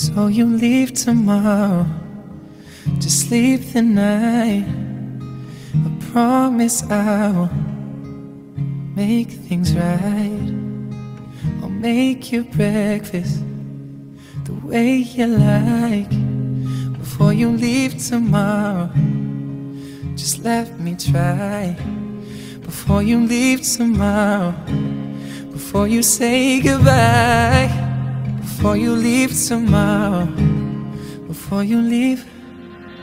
So you leave tomorrow to sleep the night. I promise I will make things right. I'll make you breakfast the way you like. Before you leave tomorrow, just let me try. Before you leave tomorrow, before you say goodbye, before you leave tomorrow, before you leave.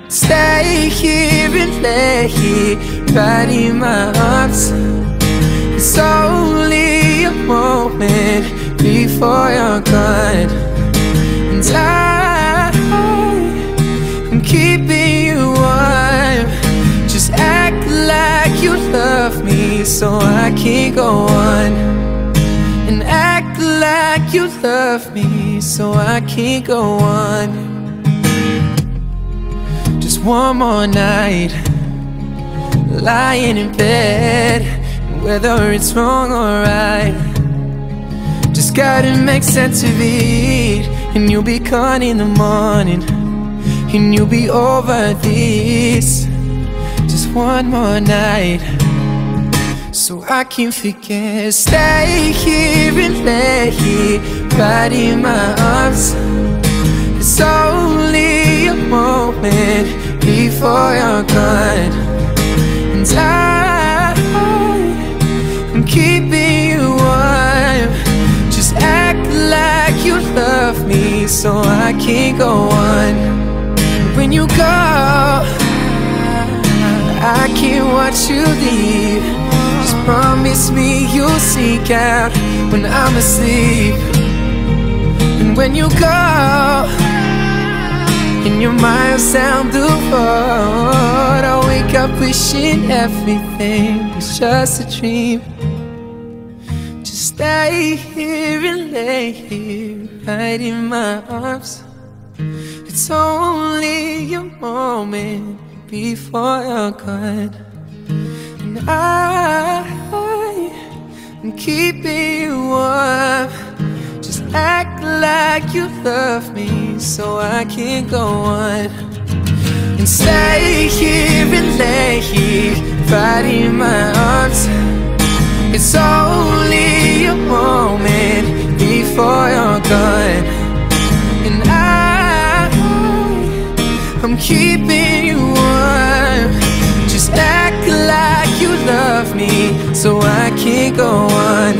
Stay here and lay here right in my arms. It's only a moment before you're gone, and I am keeping you warm. Just act like you love me, so I can go on, like you love me, so I can't go on. Just one more night, lying in bed, whether it's wrong or right, just gotta make sense of it. And you'll be gone in the morning, and you'll be over this. Just one more night, so I can forget. Stay here and lay here, right in my arms. It's only a moment before you're gone, and I am keeping you warm. Just act like you love me, so I can go on. When you go, I can't watch you leave. Just promise me you'll seek out when I'm asleep. And when you go, and you're miles down the road, I wake up wishing everything was just a dream. Just stay here and lay here, right in my arms. It's only a moment before you're gone, keeping you warm. Just act like you love me so I can go on. And stay here and lay here fighting in my arms It's only a moment before you're gone. And I, I'm keeping so I can't go on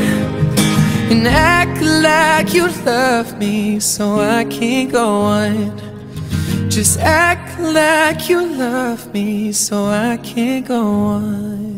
and act like you love me so I can't go on. Just act like you love me so I can't go on.